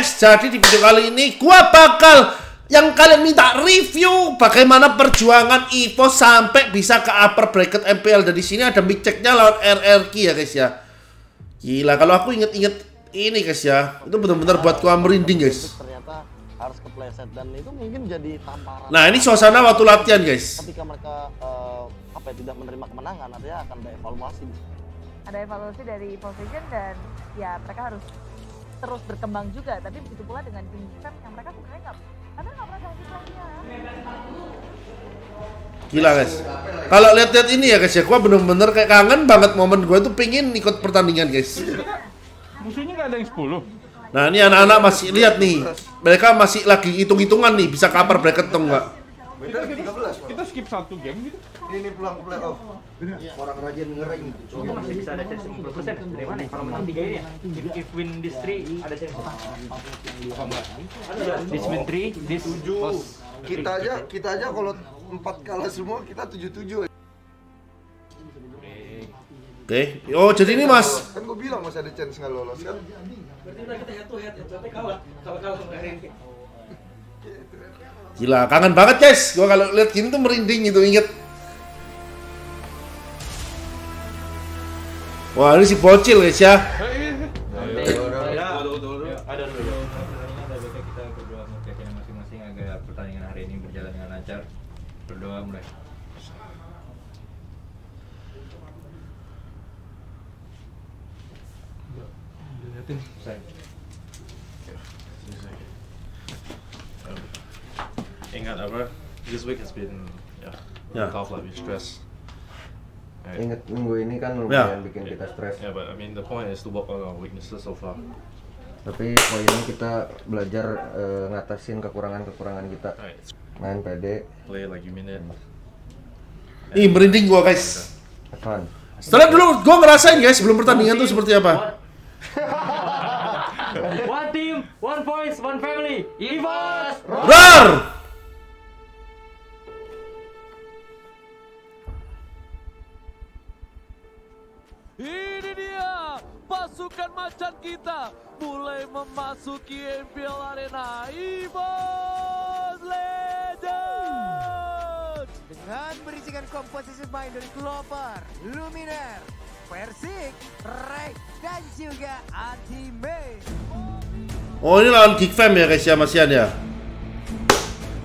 guys, jadi di video kali ini gua bakal yang kalian minta review bagaimana perjuangan Evo sampai bisa ke upper bracket MPL dan di sini ada mic checknya lawan RRQ ya guys ya. Gila kalau aku inget-inget ini guys ya, itu benar-benar buat gua merinding guys. ternyata harus kepleset dan itu mungkin jadi tamparan Nah ini suasana waktu latihan guys. ketika mereka eh, apa ya, tidak menerima kemenangan artinya akan ada evaluasi ada evaluasi dari Vision dan ya mereka harus terus berkembang juga tapi begitu pula dengan tim Sam yang mereka sebenarnya nggak tapi nggak pernah ganti pelatihnya Gila guys. Kalau lihat-lihat ini ya guys ya, gua bener-bener kayak kangen banget momen gua tuh pingin ikut pertandingan guys. Musuhnya nggak ada yang 10. Nah ini anak-anak masih lihat nih, mereka masih lagi hitung-hitungan nih bisa cover bracket atau enggak. Beda 13 Kita skip satu game gitu. Ini pulang playoff. Orang rajin ngering. Itu masih bisa ada chance 50% dari mana? Kalau menang tiga ini ya. If, if win this three ada chance. This win three, this loss. Kita aja, kita aja kalau empat kalah semua kita tujuh tujuh. Oke. Oh jadi ini mas. Kan gue bilang masih ada chance nggak lolos kan? Gila, kangen banget guys. Gua kalau lihat gini tuh merinding gitu inget. Wah ini si bocil guys ya. Ada dulu. Kita berdoa untuk keyakinan masing-masing agar pertandingan hari ini berjalan dengan lancar. Berdoa mulai. Ingat apa? This week has been yeah, Yeah. tough lah, we stress. Right. Ingat minggu ini kan Ya. lumayan bikin kita stres. Yeah, but I mean the point is to work on our weaknesses so far. Tapi poinnya kita belajar eh, ngatasin kekurangan-kekurangan kita. Right. Main pede, Play like you mean it. Ih merinding gua guys. fun. Setelah dulu gua ngerasain guys sebelum pertandingan tuh seperti apa. One team, one voice, one family. Evos! Roar! Ini dia pasukan macan kita mulai memasuki MPL Arena Evos Legends dengan berisikan komposisi main dari Clover, Luminar, Persik, Ray, dan juga Ultimate. Oh ini lawan Geek Fam ya guys ya Mas Ian ya.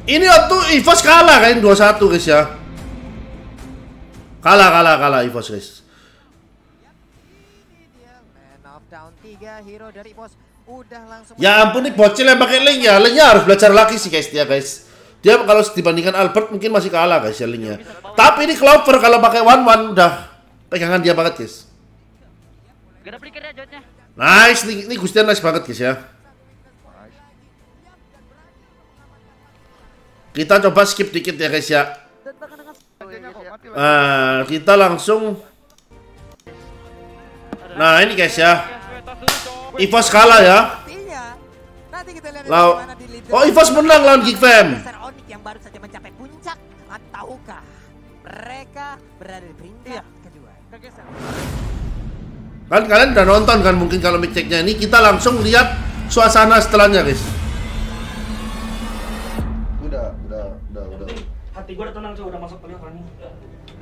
Ini waktu Evos kalah kan 2-1 guys ya. Kalah kalah kalah Evos guys. Down 3 hero dari Evos udah langsung Ya ampun nih bocil yang pakai link ya. Linknya harus belajar lagi sih guys dia guys. Dia kalau dibandingkan Albert mungkin masih kalah guys ya linknya. Tapi ini Clover kalau pakai one one udah pegangan dia banget guys. Gak ada flicker ya. Nice nih, ini Gustian nice banget guys ya. Kita coba skip dikit ya guys ya. Nah, kita langsung Nah, ini guys ya. Evos kalah ya. Artinya, nanti kita lihat Lau- bagaimana di leader. Oh, Evos menang lawan Geek Fam. Besar Onyx yang baru saja mencapai puncak ataukah mereka berada di peringkat kedua? Kan kalian udah nonton kan mungkin kalau mic checknya ini kita langsung lihat suasana setelahnya guys. Udah, udah, udah, udah. Hati gue udah tenang coba udah masuk playoff kan.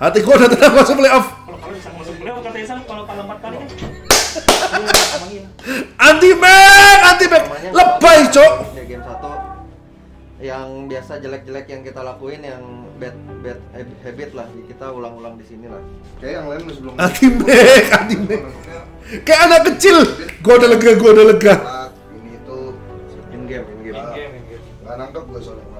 Hati gua udah tenang masuk playoff. Kalau kalau bisa masuk playoff kata Isan kalau kalah empat kali kan. Anti back, anti back. Lebay, Cok. Di game 1 yang biasa jelek-jelek yang kita lakuin yang bad bad hab- habit lah kita ulang-ulang di sini lah. Kayak yang lain lu sebelum. Anti back, anti back. Kayak anak kecil. Gua udah lega, gua udah lega. Ini itu In game, in game. nggak nangkep gue soalnya.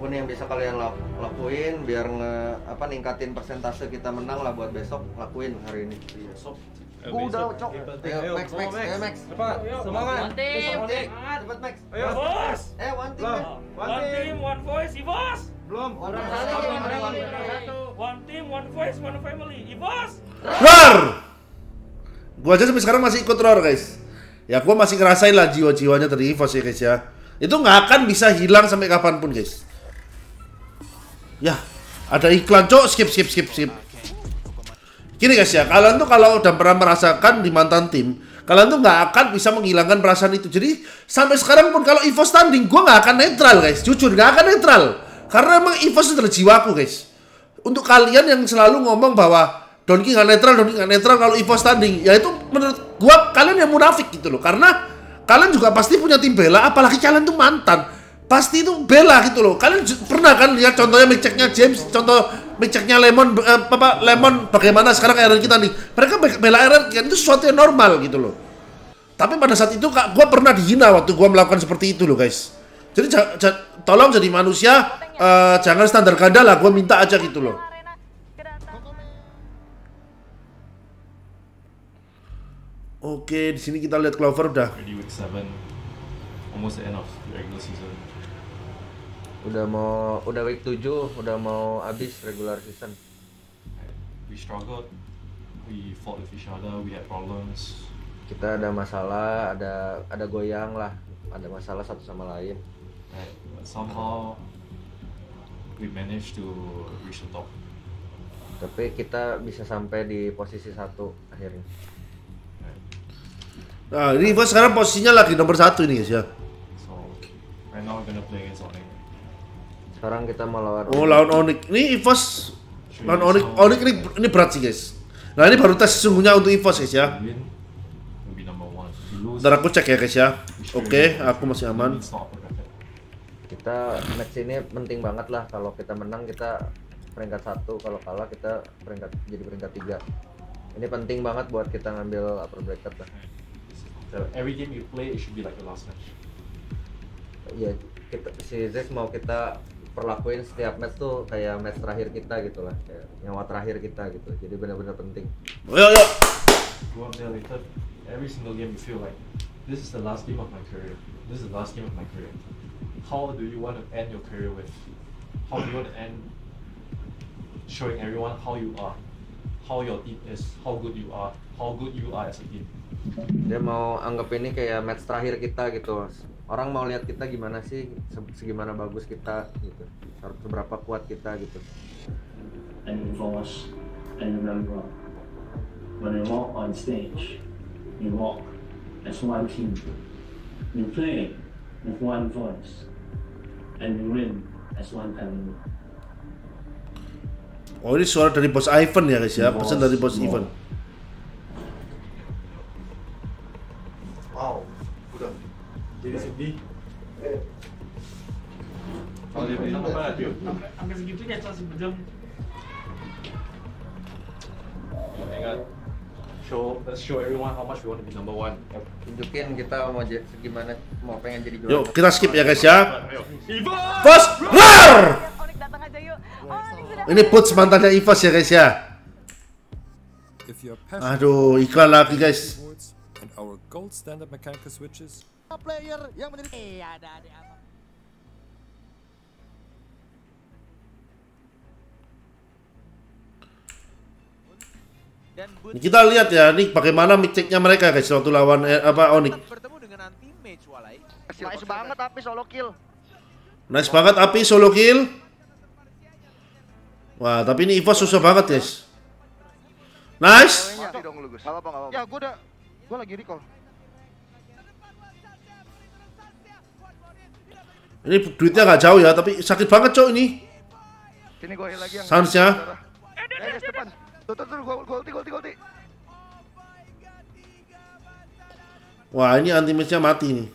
Apa pun yang bisa kalian lak- lakuin biar nge apa ningkatin persentase kita menang lah buat besok lakuin hari ini. Udah, cok. Ayo Max, Max, ayo Max. Cepat, semangat. One team, one team. Cepet Max. Ayo. Bos! Eh, one team. Belum. One team, one voice, Evos! Belum. One One team. team, one team, one voice, one family. Evos! Roar! Gua aja sampai sekarang masih ikut roar guys. Ya gua masih ngerasain lah jiwa-jiwanya dari Evos ya guys ya. Itu nggak akan bisa hilang sampai kapan pun guys. Ya, ada iklan cok, skip skip skip skip. Gini guys ya, kalian tuh kalau udah pernah merasakan di mantan tim, Kalian tuh nggak akan bisa menghilangkan perasaan itu. Jadi sampai sekarang pun kalau Evo standing, gue nggak akan netral guys. Jujur nggak akan netral. Karena emang Evo itu adalah jiwaku guys. Untuk kalian yang selalu ngomong bahwa Donkey nggak netral, Donkey nggak netral kalau Evo standing, ya itu menurut gua kalian yang munafik gitu loh. Karena kalian juga pasti punya tim bela, apalagi kalian tuh mantan. Pasti itu bela gitu loh. Kalian pernah kan lihat contohnya mic checknya James, contoh mic checknya Lemon, eh, Lemon bagaimana sekarang RR kita nih. Mereka be- bela RR kan itu sesuatu yang normal gitu loh. Tapi pada saat itu kak, gue pernah dihina waktu gue melakukan seperti itu loh guys. Jadi ja- ja- tolong jadi manusia, eh, jangan standar ganda lah. Gue minta aja gitu loh. Oke, di sini kita lihat Clover udah. Already week 7, almost the end of the regular season. Udah mau udah week 7, udah mau habis regular season. We struggled, we fought with each other, we had problems. Kita ada masalah, ada ada goyang lah, ada masalah satu sama lain. Right? But somehow, we managed to reach the top. Tapi kita bisa sampai di posisi satu akhirnya. Right? Nah, ini sekarang posisinya lagi nomor satu ini guys ya. So, right now we're gonna play against Onyx. Sekarang kita mau lawan Oh, lawan Onyx. Ini Evos lawan Onyx. Onyx ini ini berat sih guys. Nah, ini baru tes sesungguhnya untuk Evos guys ya. Ntar aku cek ya guys ya. Oke, be- aku masih aman. Kita match ini penting banget lah kalau kita menang kita peringkat satu kalau kalah kita peringkat jadi peringkat tiga ini penting banget buat kita ngambil upper bracket lah So every game you play, it should be like the last match. ya kita si Zex mau kita perlakuin setiap match tuh kayak match terakhir kita gitu lah kayak nyawa terakhir kita gitu jadi benar-benar penting Ayo, ayo. Go out there later. Every single game, you feel like this is the last game of my career. This is the last game of my career. How do you want to end your career with? How do you want to end showing everyone how you are, how your team is, how good you are, how good you are as a team? dia mau anggap ini kayak match terakhir kita gitu orang mau lihat kita gimana sih se- segimana bagus kita gitu seberapa kuat kita gitu and voice and remember when you walk on stage you walk as one team you play with one voice and you win as one family Oh, ini suara dari bos Ivan ya guys ya. Pesan dari bos Ivan. Wow. Jadi sedih. Oh, dia bilang apa tuh? Sampai segitunya masih berjam Ingat, show let's show everyone how much we want to be number one. tunjukin kita mau j- gimana mau pengen jadi juara Yuk, kita skip ya guys ya. Aja yuk. Oh. Ini Puts mantannya Ivos ya guys ya. Aduh, iklan lagi guys. sports and our gold standard mechanical switches, player yang menjadi Iya, ada ada apa? Kita lihat ya, nih bagaimana mic checknya mereka guys waktu lawan eh, apa Onyx. bertemu dengan anti match Walai. nice banget tapi solo kill. Nice banget Api solo kill. Wah, tapi ini Ivos susah banget guys. Nice. Ya, gua udah gua lagi recall. Ini duitnya nggak jauh ya, tapi sakit banget cok ini. Sini gua heal lagi yang. Eh, guys, depan. Tuh, tuh, tuh. Wah, ini anti match-nya mati nih.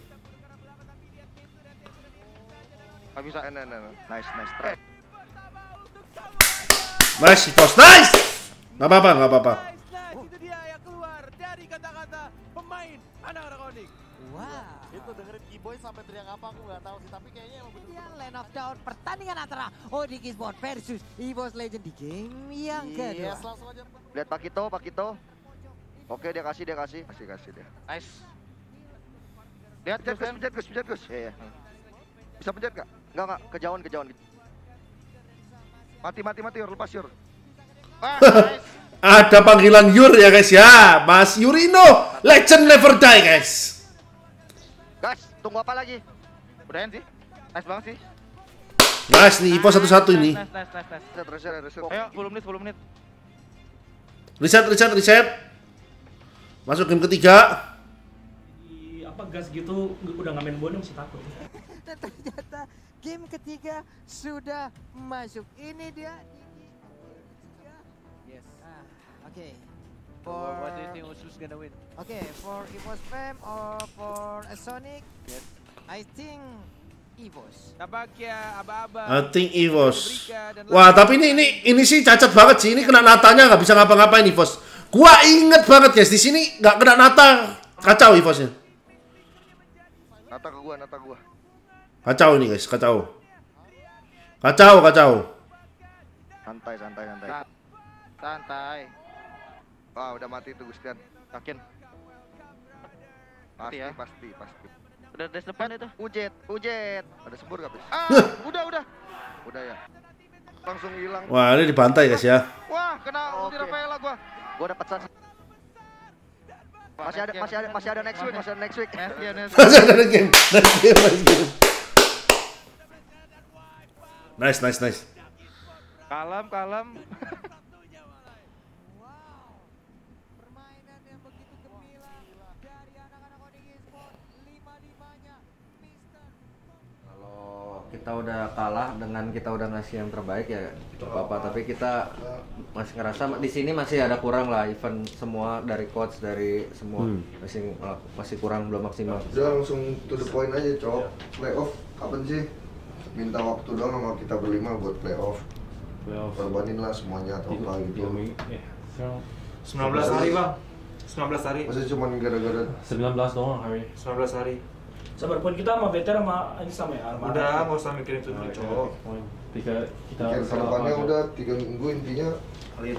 Nggak bisa. Eh, nah, nah, nah. Nice, nice. Try. Nice, Ivos. Nice. Nggak apa-apa, nggak apa-apa. Nice, nice. Itu dia yang keluar dari kata-kata pemain anak-anak Wah. Itu dengerin Kiboy sampai teriak apa aku nggak tahu sih, tapi kayaknya emang betul Yang land of down pertandingan antara Odiki Sport versus Evos Legend di game yang kedua. Yes, langsung aja. Lihat Pakito, Pakito. Oke, dia kasih, dia kasih. Kasih, kasih dia. Nice. Lihat Pencet, Gus, Gus, pencet, Gus, pencet, Gus. Iya, iya. Bisa pencet nggak? Enggak, enggak, kejauhan, kejauhan. Mati, mati, mati, Yor. lepas Yor. Ah, nice. Ada panggilan Yur ya guys ya. Mas Yurino, legend never die guys. Tunggu apa lagi? Udahin sih. Nice banget sih. Nice nih, Ivos satu-satu ini. Nice, nice, nice, nice. Reset, reset, reset. Ayo, 10 menit, 10 menit. Reset, reset, reset. Masuk game ketiga. ngegas gitu udah nggak main bodoh masih takut. Ternyata game ketiga sudah masuk. Ini dia. Yes. Ah, Oke. So, For what do you think who's gonna win? Okay, for Evos Fam or for a Sonic, Yes. I think Evos. Tabakya, aba-aba. I think Evos. Wah, tapi ini ini ini sih cacat banget sih. Ini kena natanya nggak bisa ngapa-ngapain Evos. Gua inget banget guys di sini nggak kena nata kacau Evosnya. Nata ke gua, nata gua. Kacau ini guys, kacau. Kacau, kacau. Santai, santai, santai. Santai. Wah, udah mati tuh Gustian. Yakin? Pasti, ya? pasti, pasti. Udah des depan itu. Ujet, ujet. Ada sembur gak, Bis? Ah, udah, udah. Udah ya. Langsung hilang. Wah, ini dibantai guys ya. Wah, kena ulti Rafaela gua. Gua dapat satu. Masih ada, masih ada, masih ada next week, masih ada next week. Masih ada game, next game, next game. Nice, nice, nice. Kalem, kalem. kita udah kalah dengan kita udah ngasih yang terbaik ya itu apa tapi kita masih ngerasa di sini masih ada kurang lah event semua dari coach dari semua Hmm. masih masih kurang belum maksimal. Udah langsung to the point aja, cowok. Playoff kapan sih? Minta waktu dong sama kita berlima buat playoff. Playoff. Korbanin lah semuanya atau apa gitu. 19 hari bang 19 hari Masa cuma gara-gara 19 doang hari 19 hari Sabar poin kita sama Better sama ini sama ya Armada. Udah, nggak usah mikirin itu dulu, cowok. Tiga, kita depannya udah tiga minggu intinya.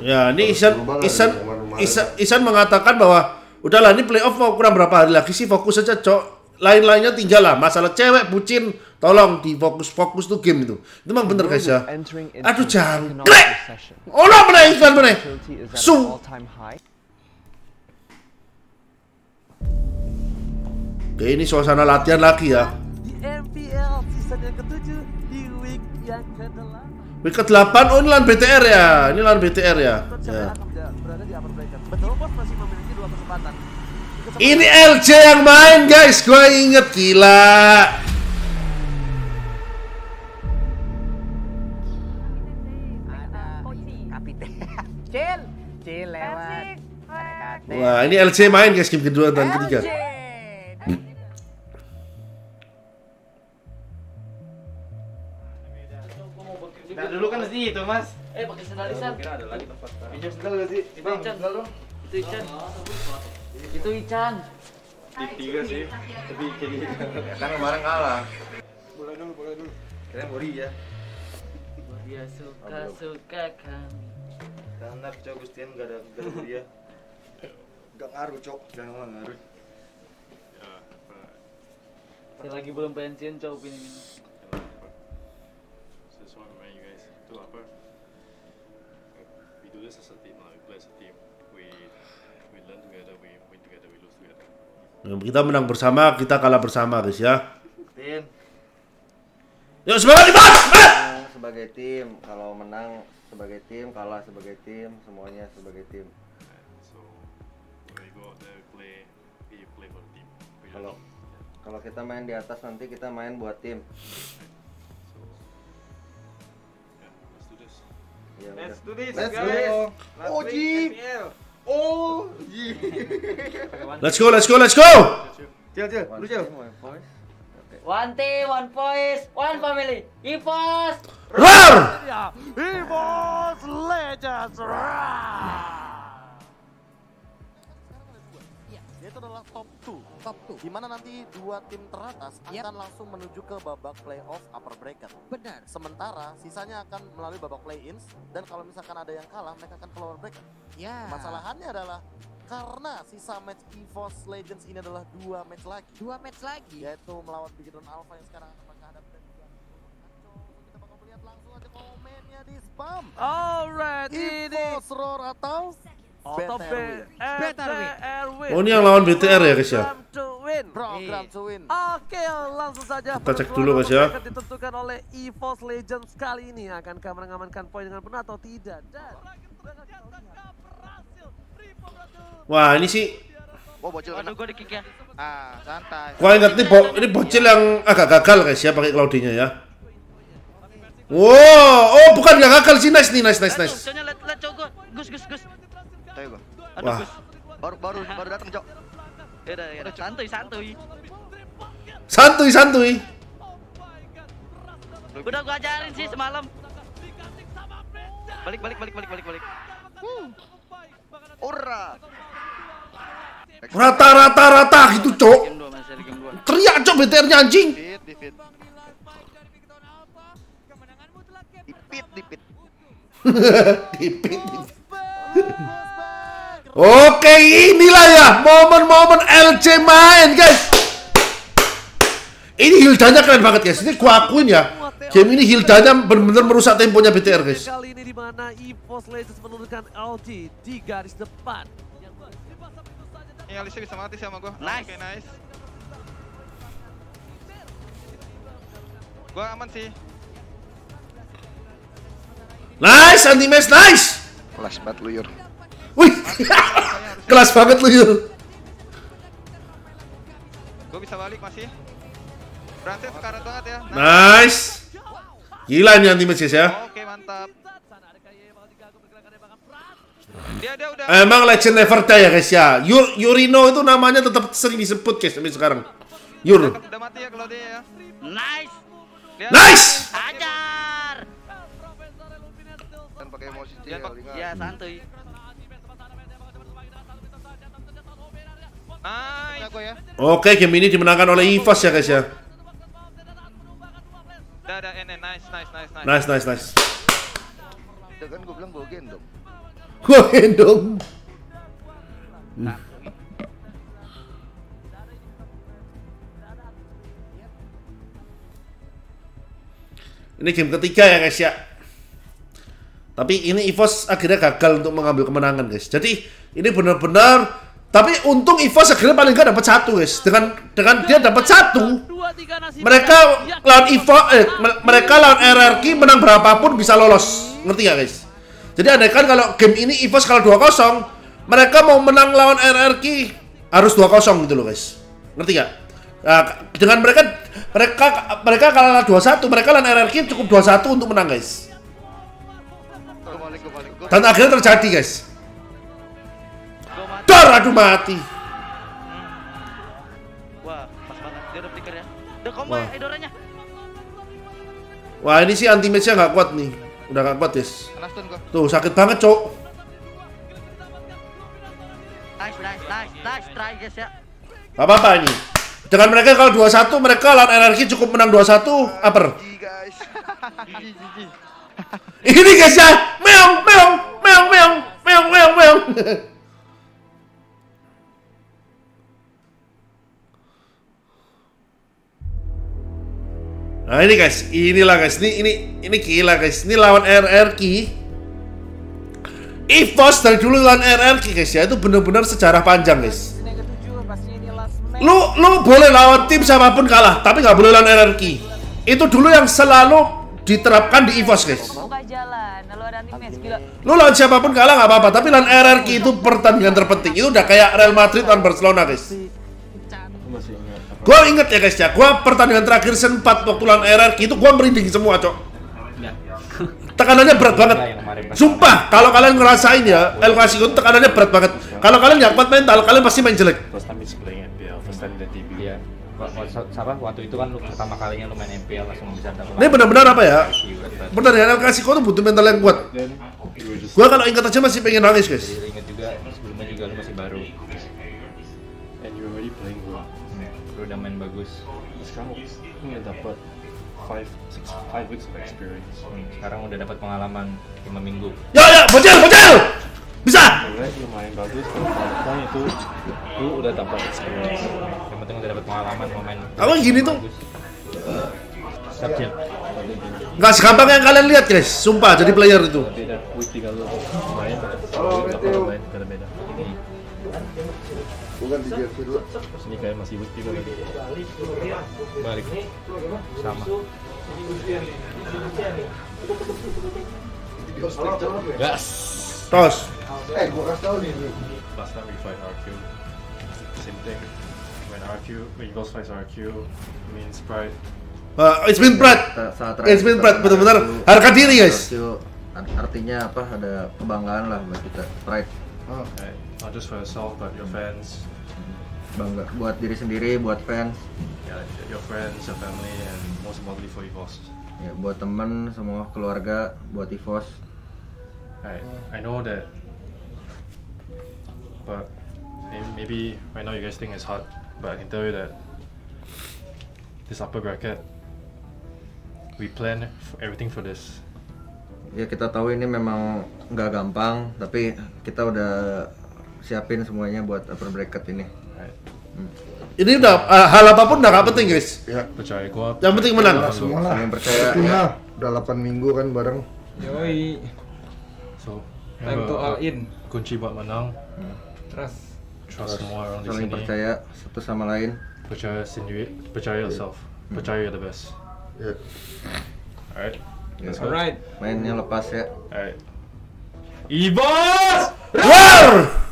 Ya, ini Isan Isan. Isan, Isan mengatakan bahwa udahlah ini playoff mau kurang berapa hari lagi sih fokus aja, Cok. Lain-lainnya tinggal lah. Masalah cewek, bucin, tolong difokus-fokus tuh game itu. Itu memang bener guys ya. Aduh jangkrik. Oh no, mana Isan mana? Su. Oke, ini suasana latihan lagi ya. Di MPL season yang ketujuh di week yang ke-8. Week ke-8, oh ini lawan BTR ya. Ini lawan BTR ya. ya. Berada di upper bracket. Betul bos masih memiliki dua kesempatan. Ini LJ yang main guys, gue inget gila. Wah, ini LJ main guys game kedua dan ketiga. Nah, dulu kan di itu, Mas. Eh, pakai sandal Isan. Kira ada lagi tempat. Pinjam sendal gak sih? Itu Ican. Itu Ican. Itu Ican. Di tiga sih Tapi gitu Kan kemarin kalah. Boleh dulu, boleh dulu Kita bori ya Dia suka suka kami. Jangan cowok Gustian gak ada gak ada boria Gak ngaruh, cok. Jangan ngaruh Saya lagi belum pensiun cowok ini. Itu apa We do this as a team lah, we play as a team We we learn together, we win together, we lose together Kita menang bersama, kita kalah bersama guys ya. Tim. Yuk semangat! Menang sebagai tim, kalau menang sebagai tim, kalah sebagai tim, semuanya sebagai tim. So we go out there, we play, we play for the team Kalau kalau kita main di atas nanti kita main buat tim. Ya Let's udah. do this, Let's guys. go. Last Oh, week Jeep. MPL. Oh, iya. Let's go, let's go, let's go! Cil, Cil, lu Cil. One team, one voice, one family. Ipos. Roar! Ya, Evos Legends. Itu adalah top 2 Top 2 Di mana nanti dua tim teratas akan langsung menuju ke babak playoff upper bracket. Benar. Sementara sisanya akan melalui babak play-ins Dan kalau misalkan ada yang kalah mereka akan ke lower bracket. Ya. Masalahannya adalah karena sisa match EVOS Legends ini adalah dua match lagi. Dua match lagi. Yaitu melawan Bigetron Alpha yang sekarang akan menghadapi dan juga kita bakal melihat langsung aja komennya di spam. Alright, EVOS Roar atau Win. Oh ini yang lawan BTR ya guys ya. Program to win. Oke, langsung saja. Kita cek dulu, guys, ya. ditentukan oleh EVOS Legends kali ini. Akankah mengamankan poin dengan benar atau tidak? Dan Wah ini sih Oh bocil. Waduh, gua di kick ya. Ah, santai. Gua ingat nih bo ini bocil yang agak gagal guys ya pakai Claudinya ya. Wow, oh bukan yang gagal sih nice nih nice nice nice. Gus, Gus, Gus. Tahu gua. Aduh, Wah. Gus. Baru baru baru datang, Cok. Ya udah, ya udah. Santuy, santuy. Santuy santuy. Udah gua ajarin sih semalam. Balik, balik, balik, balik, balik, balik. Ora. Rata rata rata gitu cok. Teriak cok BTR-nya anjing. Fit, di fit. Dipit, dipit. Dipit. Oke, inilah ya momen-momen LC main, guys. Ini Hildanya keren banget, guys. Ini gua akuin ya. Game ini Hildanya benar-benar merusak temponya BTR, guys. Kali ini di mana EVOS Legends menurunkan LG di garis depan. Ini Alisnya bisa mati sama gua. Nice. Oke, nice. Gua aman sih. Nice, anti match, nice. Kelas banget lu, Yur. Wih, kelas banget lu Yul. Gua bisa balik masih. Branset sekarat banget ya. Nice. Gila ini anti guys ya. Oke, mantap. Dia dia udah Emang legend never die ya, guys ya. Yur, Yurino itu namanya tetap sering disebut, guys, sampai sekarang. Yur. udah mati ya kalau dia ya. Nice. Lihat. Nice. Ajar. Kan pakai emosi Dia. Ya, santuy. Oke, game ini dimenangkan oleh EVOS ya, guys ya. Nice, nice, nice, nice. Nice, nice, nice. Ya kan bilang gendong. Gua gendong. Ini game ketiga ya guys ya. Tapi ini EVOS akhirnya gagal untuk mengambil kemenangan guys. Jadi ini benar-benar tapi untung EVOS akhirnya paling nggak dapat satu guys. Dengan dengan dia dapat satu, mereka lawan EVO eh me- mereka lawan RRQ menang berapapun bisa lolos. Ngerti gak guys? Jadi andai kan kalau game ini EVOS kalau 2-0, mereka mau menang lawan RRQ harus 2-0 gitu loh guys. Ngerti gak? Nah, dengan mereka mereka mereka kalah 2-1, mereka lawan RRQ cukup 2-1 untuk menang guys. Dan akhirnya terjadi guys. Dar, aduh mati. Wah, pas banget. Dia udah flicker ya. Udah combo Wah. ya, Edoranya. Wah ini sih anti match-nya nggak kuat nih. Udah nggak kuat guys. Tuh sakit banget cok. Nice, nice, nice, nice try guys ya. Gak apa-apa ini. Dengan mereka kalau 2-1 mereka lawan RRQ cukup menang 2-1 upper. guys. Ini guys ya. Meong, meong, meong, meong, meong, meong, meong. Nah ini guys, inilah guys, ini ini ini gila guys, ini lawan RRQ. EVOS dari dulu lawan RRQ guys ya, itu benar-benar sejarah panjang guys. Lu lu boleh lawan tim siapa pun kalah, tapi nggak boleh lawan RRQ. Itu dulu yang selalu diterapkan di EVOS guys. Lu lawan siapa pun kalah nggak apa-apa, tapi lawan RRQ itu pertandingan terpenting. Itu udah kayak Real Madrid lawan Barcelona guys. Masih ingat Gua inget ya guys ya, gua pertandingan terakhir sen 4 waktu lawan RRQ itu gua merinding semua, Cok. Tekanannya berat banget. Sumpah, kalau kalian ngerasain ya, El Clasico itu tekanannya berat banget. Kalau kalian nggak kuat mental, kalian pasti main jelek. first time is playing NPL first time di TV Iya. Waktu itu kan lu pertama kalinya lu main MPL langsung bisa dapat. Ini benar-benar apa ya? Pertandingan El Clasico itu butuh mental yang kuat. Gua kalau ingat aja masih pengen nangis, guys. Jadi inget juga sebelumnya juga lu masih baru. Udah main bagus. sekarang lu udah dapat five six five weeks of experience Hmm, Sekarang udah dapat pengalaman 5 minggu. Ya ya, bocil, bocil. Bisa. Alright, lu main bagus kalau poin itu lu udah dapat experience Yang penting udah dapat pengalaman mau main. Apa gini tuh? Subject. Nggak segampang yang kalian lihat, guys. Sumpah, jadi player itu. beda Bukan di jersey dulu. sini kayak masih tiga lagi Balik. Sama. gas Tos. Eh, gua kasih tau nih. last time we fight RQ same thing. When RQ, when EVOS fights RQ, means pride. Uh, it's been pride. It's been pride, benar-benar harga diri guys. artinya apa? Ada kebanggaan lah buat kita. Pride. Right? Not just for yourself, but your fans, Bangga buat diri sendiri, buat fans, yeah, your friends, your family, and most importantly for EVOS. ya buat temen, semua keluarga, buat EVOS. Right. I know that, but may- maybe right now you guys think it's hard, but I can tell you that this upper bracket, we plan for everything for this. Ya kita tahu ini memang nggak gampang, tapi kita udah siapin semuanya buat upper bracket ini. Hmm. Ini udah uh, hal apa pun udah gak penting guys. Ya. Percaya gua. Yang penting menang. Semua lah. Yang percaya, ya. udah 8 minggu kan bareng. Yoi. So, Time to all in. Kunci buat menang. Trust. Trust semua orang di saling sini. percaya satu sama lain. Percaya sendiri. Percaya yourself. Percaya you're the best. Yeah. Alright. Ya. Let's go. Alright. Mainnya lepas ya. Alright. EVOS! War!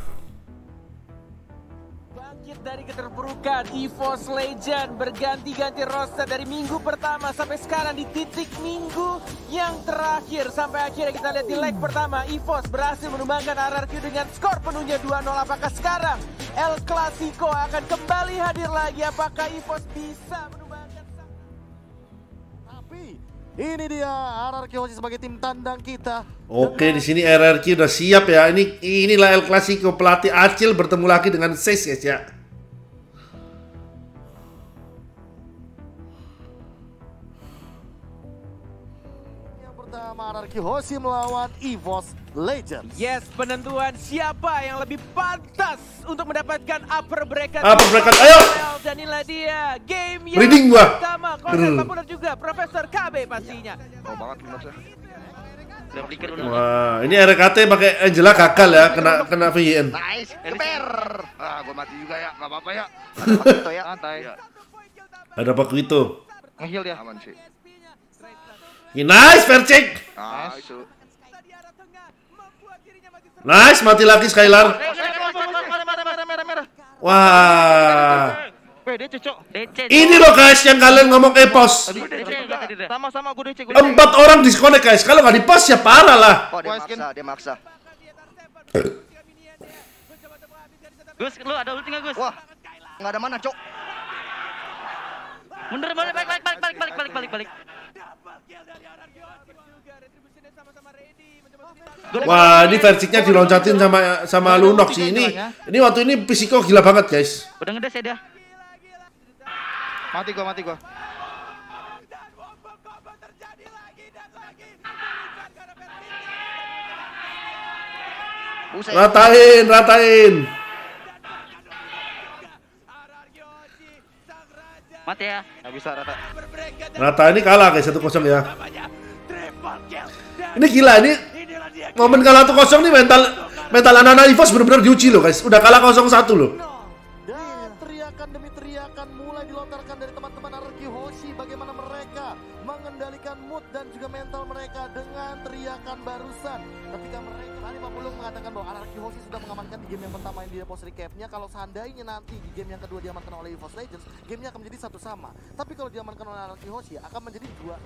Keterpurukan EVOS Legend berganti-ganti roster dari minggu pertama sampai sekarang di titik minggu yang terakhir sampai akhirnya kita lihat di leg pertama EVOS berhasil menumbangkan RRQ dengan skor penuhnya 2-0 apakah sekarang El Clasico akan kembali hadir lagi apakah EVOS bisa menumbangkan Tapi ini dia RRQ Hoshi sebagai tim tandang kita. Oke, di sini RRQ udah siap ya. Ini inilah El Clasico pelatih Acil bertemu lagi dengan Ses ya. Pertama RRQ Hoshi melawan EVOS Legend. Yes, penentuan siapa yang lebih pantas untuk mendapatkan upper bracket. Upper bracket, ayo! Dan inilah dia game yang Reading gua. pertama. Konten populer juga Profesor KB pastinya. Oh banget udah. Wah, ini RKT pakai Angela gagal ya, kena kena VN. Nice, keper. Ah, gua mati juga ya, nggak apa-apa ya. Ada Pakito ya. Santai. Ada Pak itu. Ngeheal dia. Aman sih. Nice, Vercik. Nice. nice, mati lagi Skylar. Wah. Ini loh guys yang kalian ngomong epos. Empat orang diskonek guys. Kalau nggak dipas ya parah lah. Oh, Gus, lu ada ulti nggak Gus? Wah, nggak ada mana, Cok. Mundur, mundur, balik, balik, balik, balik, balik, balik, balik. Wah, ini versinya diloncatin sama sama Lunok sih ini. Ini waktu ini psiko gila banget guys. Udah ngedes ya dia. Mati gua, mati gua. Ratain, ratain. Mati ya. Nggak bisa rata. Rata ini kalah guys 1-0 ya. Ini gila ini momen kalah 1-0 nih mental mental anak-anak EVOS benar-benar diuji loh guys. Udah kalah 0-1 loh. Dan teriakan demi teriakan mulai dilontarkan dari teman-teman RRQ Hoshi bagaimana mereka mengendalikan mood dan juga mental mereka dengan teriakan barusan ketika mereka tadi Pak Pulung mengatakan bahwa RRQ Hoshi sudah mengamankan di game yang pertama yang dia post recapnya kalau seandainya nanti di game yang kedua diamankan oleh EVOS Legends gamenya akan menjadi satu sama tapi kalau diamankan oleh RRQ Hoshi akan menjadi dua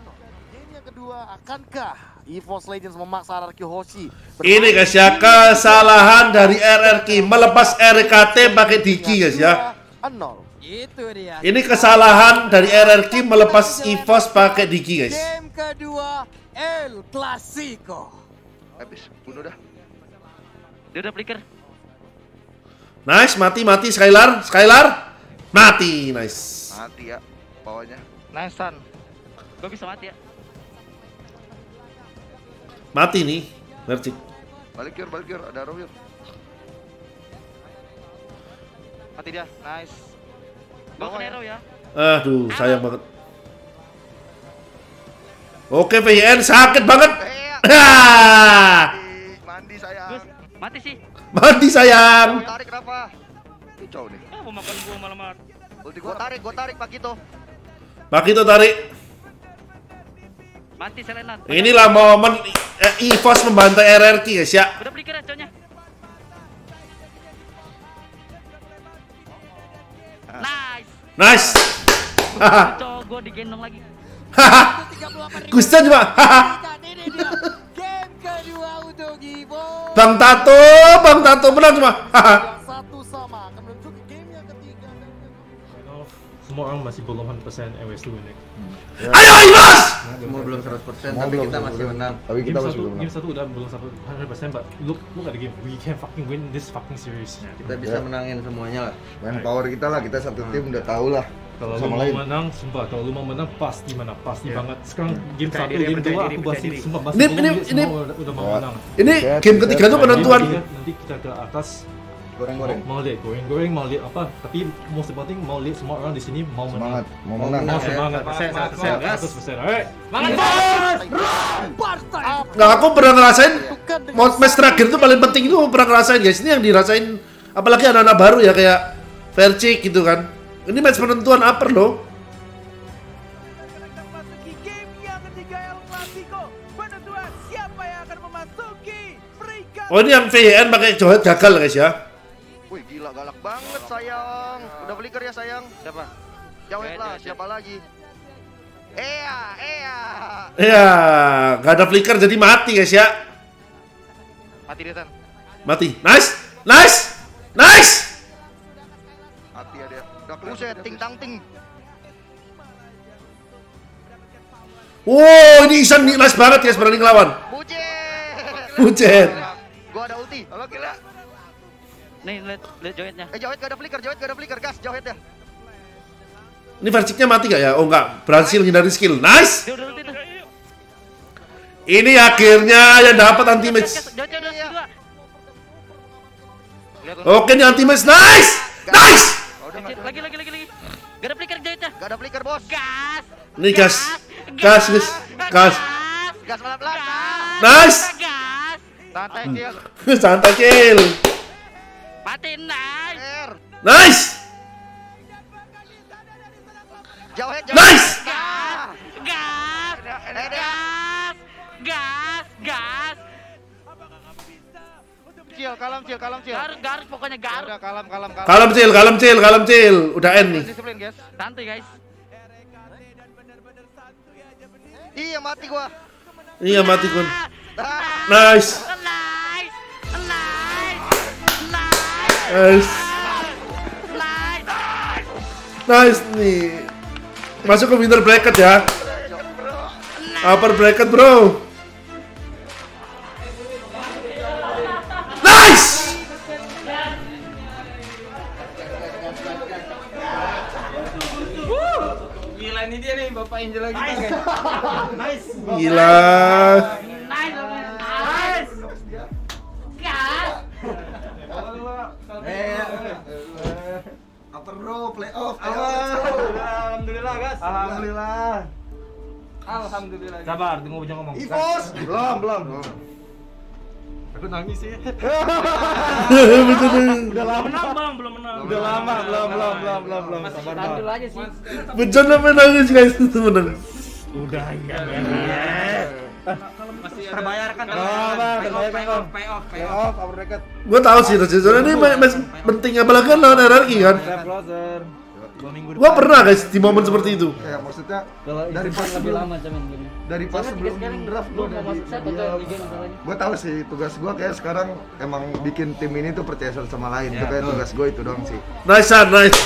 game yang kedua akankah EVOS Legends memaksa RRQ Hoshi Ini guys ya kesalahan dari RRQ melepas RKT pakai Diki guys ya. nol Itu dia. Ini kesalahan dari RRQ melepas EVOS pakai Diki guys. Game kedua El Clasico. Habis, bunuh dah. Dia udah flicker. Nice, mati mati Skylar, Skylar. Mati, nice. Mati ya bawahnya. Nice, San. Gue bisa mati ya. Mati nih. Mercik. Balik Yur, balik Yur, ada Arrow Yur. Mati dia. Nice. Gue kena arrow ya. Aduh, sayang banget. Oke, VN sakit banget. Mandi sayang. Mati sih. Mati sayang. Tarik kenapa? Kicau nih. Ah, mau makan gua malam hari. Ulti gua tarik, gua tarik Pak Kito. Pak itu tarik. Mati Selenat. Inilah momen eh, EVOS membantai RRQ guys ya. Udah flicker ya, cowoknya. Nice. Cowok gue digendong lagi. Gusta cuma. Game kedua untuk Gibo. Bang Tato, Bang Tato menang cuma. Satu sama akan menuju ke game yang ketiga. Semua orang masih belum 100% MWS ini. Ayo Ibas! Semua belum 100%, Semua tapi kita masih menang. Tapi kita game masih satu, belum menang. game satu udah belum 100%, but look look at the game. We can fucking win this fucking series. Kita bisa menangin semuanya lah. Main power kita lah, kita satu tim udah tahu lah. Kalau lu sama mau lain. menang, sumpah kalau lu mau menang pasti menang, pasti Iya. banget. Sekarang game Percaya satu, diri, game dua aku masih diri. sumpah masih Ini- ini- ini- semua udah, udah mau Ya. menang. Ini game ketiga tuh penentuan. Nanti, kita ke atas Goreng-goreng. Mau, mau lihat goreng-goreng, mau lihat apa? Tapi most important mau lihat semua orang di sini mau Semangat, menang. mau menang. Mau semangat. 100%, 100%, gas. 100%. Alright. Nggak, aku pernah ngerasain mau match terakhir itu paling penting itu pernah ngerasain guys. Ini yang dirasain apalagi anak-anak baru ya kayak Vercik gitu kan. Ini match penentuan upper loh. Oh ini yang VN pakai Johet gagal guys ya. Wih gila galak banget sayang. Udah flicker ya sayang. Siapa? Jawet lah, siapa lagi? Ea, Ea. Iya, nggak ada flicker jadi mati guys ya. Mati dia. Mati. Nice, nice, nice. Buset, ting tang ting. Wow, ini Isan nih nice banget guys berani ngelawan. Bujet. Gua ada ulti. Apa gila? Nih, lihat lihat jogetnya. Eh Jawet gak ada flicker, Jawet gak ada flicker, gas Jawet ya. Ini Verciknya mati gak ya? Oh enggak, berhasil hindari skill. Nice. Ini akhirnya yang dapat anti match. Dua. Oke, ini anti match. Nice. Nice. Lagi lagi lagi lagi. Gak ada flicker jogetnya. Gak ada flicker, Bos. Gas. Ini gas. Gas, guys. Gas. Gas malam pelan. Nice. Santai, Hmm. Cil. Santai chill. Mati nice. Nice. Jawet, Jawet. Nice. Gas. Gas. Gas. Gas. Gas. Cil, kalem Cil, kalem Cil. Garus, garus pokoknya garus. Udah kalem, kalem, kalem. Kalem chill, kalem chill, kalem chill. Udah end nih. Disiplin, guys. Santai guys. Iya mati gua. Iya mati kun. Nice. Nice. Nice nih. Masuk ke winter bracket ya. Upper bracket bro. Sih. Udah lama menang bang, belum menang. Udah lama, belum, belum, belum, belum, belum. Sabar, Bang. Dulu aja sih. Bencana sampai nangis guys itu menang. Udah ya. Masih terbayarkan. Terbayarkan, Bang. Pay off, pay off. Upper bracket. Gue tahu sih Raja ini ma- match penting apalagi kan lawan RRQ kan. Dua minggu Gue pernah guys di momen seperti itu. Kayak maksudnya Kalau dari itu pas lebih lama cuman gamenya. dari pas sebelum draft gua dari masalahnya. gue tahu sih tugas gue kayak sekarang emang bikin tim ini tuh percaya satu sama lain itu Ya, kayak tugas gue itu doang sih Nice San, nice.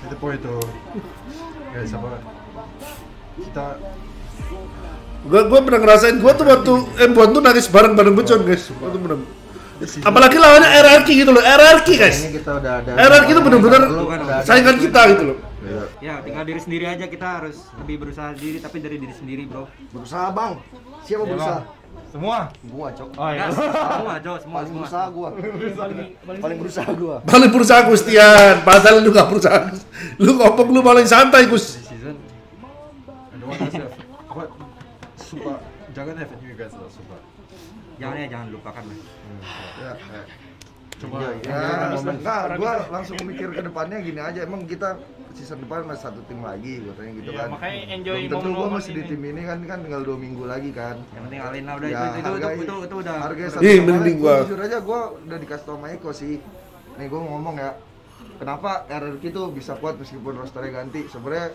Itu poin itu. Guys, apa? Kita Gue gue pernah ngerasain gue tuh waktu M1 tuh nangis bareng bareng becon guys. Waktu menang. Apalagi lawannya RRQ gitu loh, RRQ guys. Ini kita udah ada. RRQ itu bener-bener Lu kan saingan kita gitu loh. Ya, tinggal diri sendiri aja kita harus lebih berusaha diri tapi dari diri sendiri, Bro. berusaha bang siapa Iya, berusaha semua. gua cok Oh iya. Semua, Jo, semua, paling semua. berusaha gua paling berusaha gua Paling berusaha Gustian, padahal lu gak berusaha. Lu ngopong lu paling santai Gus. season. Jangan have you guys lah suka. Jangan ya, jangan lupakan lah. ya Coba ya enggak gua langsung mikir ke depannya gini aja emang kita season depan masih satu tim lagi gua tanya gitu Iya, kan makanya enjoy Belum tentu gua momen-momen masih di tim ini kan kan tinggal dua minggu lagi kan Yang penting alin lah udah Ya, itu, itu, itu, hargai- itu, itu, udah. hargai udah- satu Ih, mending gua. jujur aja gua udah dikasih tau sama Eko sih nih gua ngomong ya kenapa RRQ tuh bisa kuat meskipun rosternya ganti sebenarnya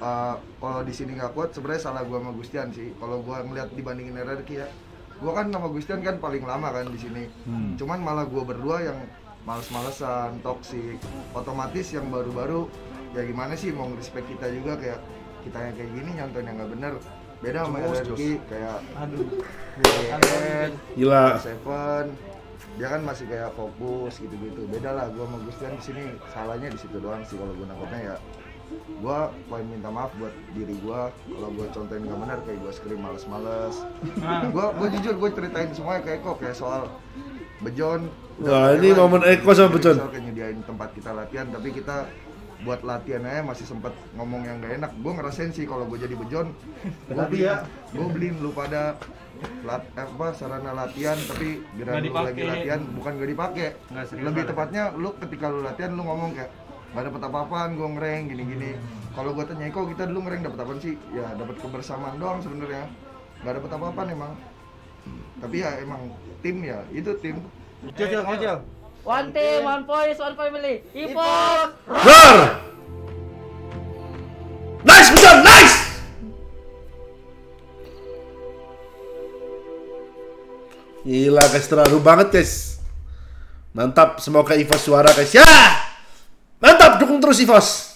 uh, kalau di sini nggak kuat sebenarnya salah gua sama Gustian sih. Kalau gua ngeliat dibandingin RRQ ya gua kan sama Gustian kan paling lama kan di sini. Hmm. cuman malah gua berdua yang males-malesan toksik otomatis yang baru-baru ya gimana sih mau respect kita juga kayak kita yang kayak gini nyontoin yang nggak bener. Beda sama RRQ kayak Aduh. Gila. Seven. Dia kan masih kayak fokus gitu-gitu. Beda lah gua sama Gustian di sini. Salahnya di situ doang sih kalau gua nangkepnya ya gua poin minta maaf buat diri gua. Kalau gua contohin gak benar kayak gua scream males-males. Gua gua jujur gua ceritain semuanya kayak kok kayak soal Bejon. Wah, ini momen Eko sama Bejon. kayak nyediain tempat kita latihan tapi kita buat latihan aja masih sempet ngomong yang gak enak. Gua ngerasain sih kalau gua jadi Bejon gua Tapi beli ya. gua beliin lu pada lat, eh, apa sarana latihan tapi gerak lu lagi latihan bukan gak dipakai. Lebih tepatnya lu ketika lu latihan lu ngomong kayak gak dapet apa-apaan gua ngereng gini-gini kalau gua tanya kok kita dulu ngereng dapet apa sih ya dapet kebersamaan doang sebenarnya gak dapet apa-apaan emang tapi ya emang tim ya itu tim Cil, Cil, kamu Cil. One team, one voice, one family. Ipos. Roar! Nice, Bejon, nice! Gila guys, terharu banget guys. Mantap, semoga Evos suara guys. Ya! Dukung terus Evos.